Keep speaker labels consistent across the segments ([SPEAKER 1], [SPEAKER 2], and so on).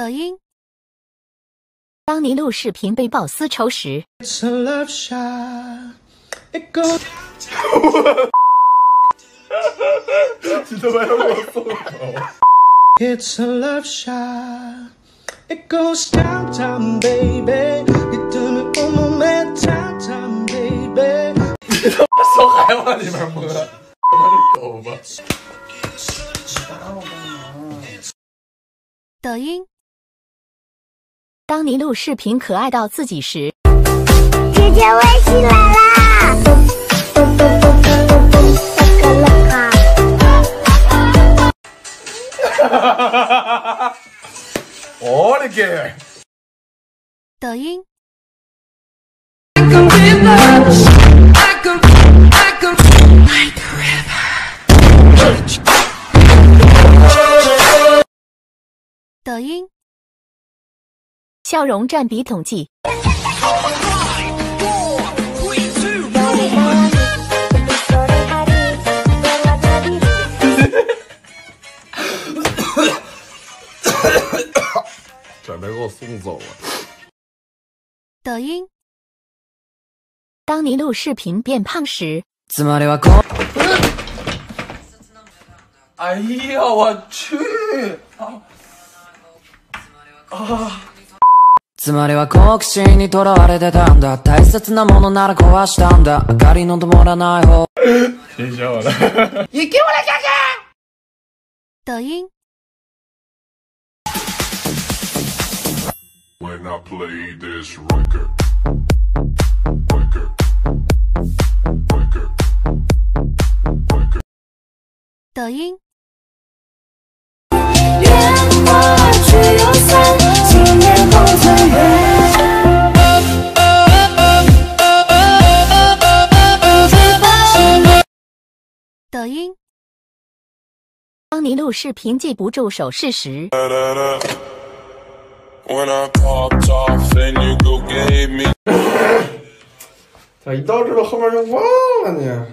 [SPEAKER 1] 抖音。当你录视频被爆丝绸时，
[SPEAKER 2] 你他妈要给我送走
[SPEAKER 3] ？It's a love shot. It goes down, down, baby. You do me one more time, time, baby.
[SPEAKER 2] 你他妈手还往里面摸，他妈的狗吧！
[SPEAKER 1] 抖音。当你录视频可爱到自己时，
[SPEAKER 4] 姐姐微信来啦！
[SPEAKER 2] 哈哈哈哈哈！我的个！
[SPEAKER 1] 抖音。抖音。笑容占比统计。
[SPEAKER 2] 准备给我送走了。
[SPEAKER 1] 抖音。当你录视频变胖时。
[SPEAKER 2] 哎呀，我去！啊啊！つまりは好奇心にとらわれてたんだ。大切なものなら壊したんだ。明かりの灯らない方。学校了你给我来下去
[SPEAKER 1] 抖音
[SPEAKER 5] When I play this record. Record. Record. Record.
[SPEAKER 1] 抖音抖音。当你录视频记不住手势时，
[SPEAKER 2] 咋一到这了后面就忘了呢？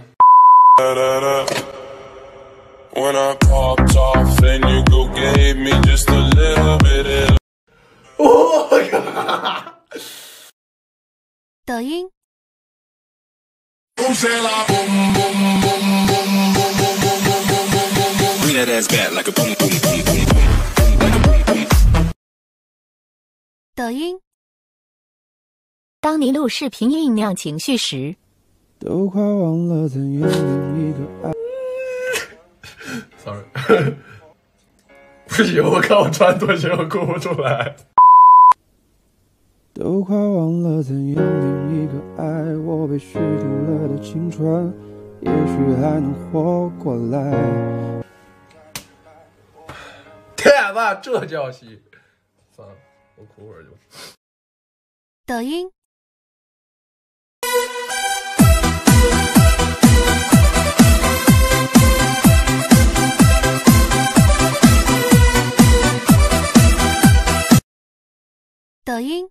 [SPEAKER 1] 抖 音。抖音。当你录视频酝酿情绪时，都快忘了怎样另一个爱。
[SPEAKER 2] Sorry，不行，我看我穿拖鞋，我哭不出来。都快忘了怎样另一个爱，我被虚度了的青春，也许还能活过来。天哪，这叫戏！算了，我哭会儿就。
[SPEAKER 1] 抖音。抖音。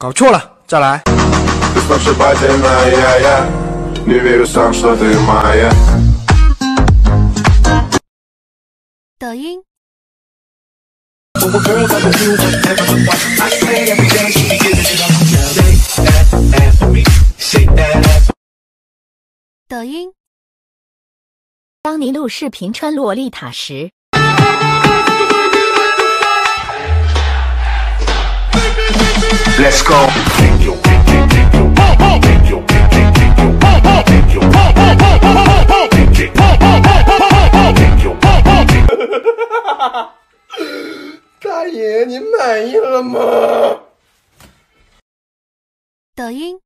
[SPEAKER 6] 搞错了，再来。
[SPEAKER 1] 抖音。抖音。当你录视频穿洛丽塔时。Let's go。
[SPEAKER 2] 大爷，你满意了吗？
[SPEAKER 1] 抖音。